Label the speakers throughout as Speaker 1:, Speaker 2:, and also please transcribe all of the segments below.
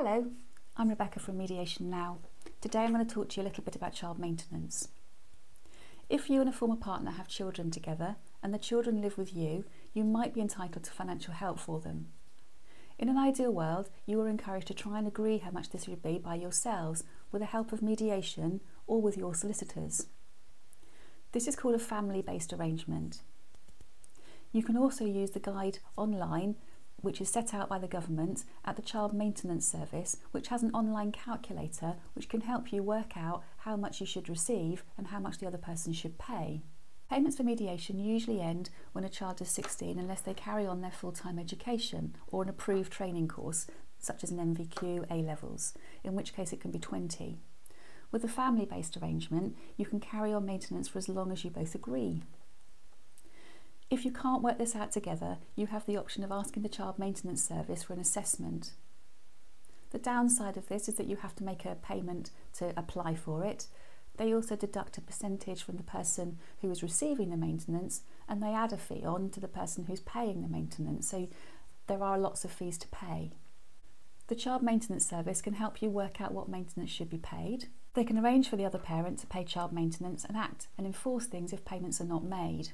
Speaker 1: Hello, I'm Rebecca from Mediation Now. Today I'm going to talk to you a little bit about child maintenance. If you and a former partner have children together and the children live with you, you might be entitled to financial help for them. In an ideal world, you are encouraged to try and agree how much this would be by yourselves with the help of mediation or with your solicitors. This is called a family-based arrangement. You can also use the guide online which is set out by the government at the Child Maintenance Service, which has an online calculator which can help you work out how much you should receive and how much the other person should pay. Payments for mediation usually end when a child is 16 unless they carry on their full-time education or an approved training course, such as an NVQ A-levels, in which case it can be 20. With a family-based arrangement, you can carry on maintenance for as long as you both agree. If you can't work this out together, you have the option of asking the Child Maintenance Service for an assessment. The downside of this is that you have to make a payment to apply for it. They also deduct a percentage from the person who is receiving the maintenance and they add a fee on to the person who's paying the maintenance. So there are lots of fees to pay. The Child Maintenance Service can help you work out what maintenance should be paid. They can arrange for the other parent to pay child maintenance and act and enforce things if payments are not made.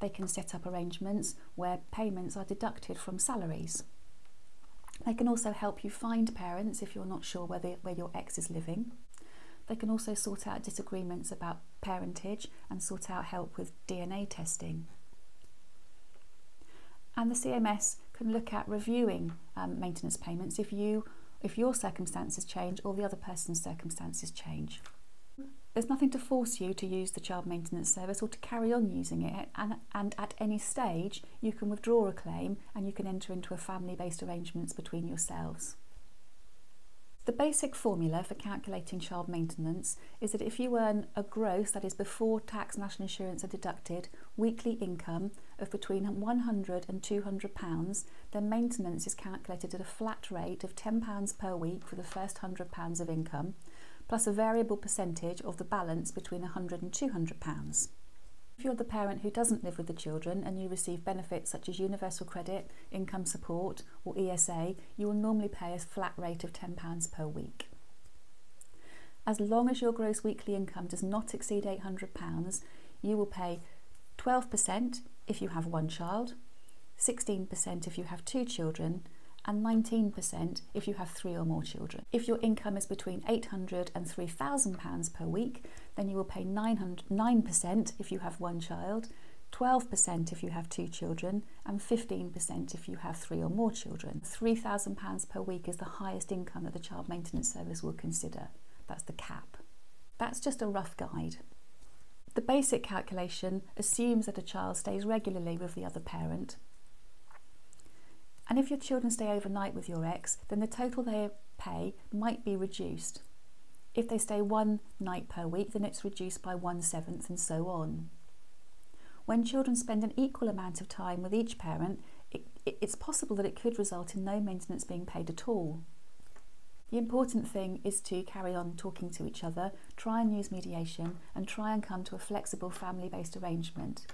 Speaker 1: They can set up arrangements where payments are deducted from salaries. They can also help you find parents if you're not sure whether, where your ex is living. They can also sort out disagreements about parentage and sort out help with DNA testing. And the CMS can look at reviewing um, maintenance payments if you if your circumstances change or the other person's circumstances change. There's nothing to force you to use the child maintenance service or to carry on using it and, and at any stage you can withdraw a claim and you can enter into a family-based arrangements between yourselves. The basic formula for calculating child maintenance is that if you earn a gross, that is before tax and national insurance are deducted, weekly income of between 100 and 200 pounds, then maintenance is calculated at a flat rate of 10 pounds per week for the first 100 pounds of income plus a variable percentage of the balance between £100 and £200. If you're the parent who doesn't live with the children and you receive benefits such as universal credit, income support or ESA, you will normally pay a flat rate of £10 per week. As long as your gross weekly income does not exceed £800, you will pay 12% if you have one child, 16% if you have two children and 19% if you have three or more children. If your income is between £800 and £3,000 per week, then you will pay 9% if you have one child, 12% if you have two children, and 15% if you have three or more children. £3,000 per week is the highest income that the Child Maintenance Service will consider. That's the cap. That's just a rough guide. The basic calculation assumes that a child stays regularly with the other parent and if your children stay overnight with your ex, then the total they pay might be reduced. If they stay one night per week, then it's reduced by one seventh and so on. When children spend an equal amount of time with each parent, it, it, it's possible that it could result in no maintenance being paid at all. The important thing is to carry on talking to each other, try and use mediation, and try and come to a flexible family based arrangement.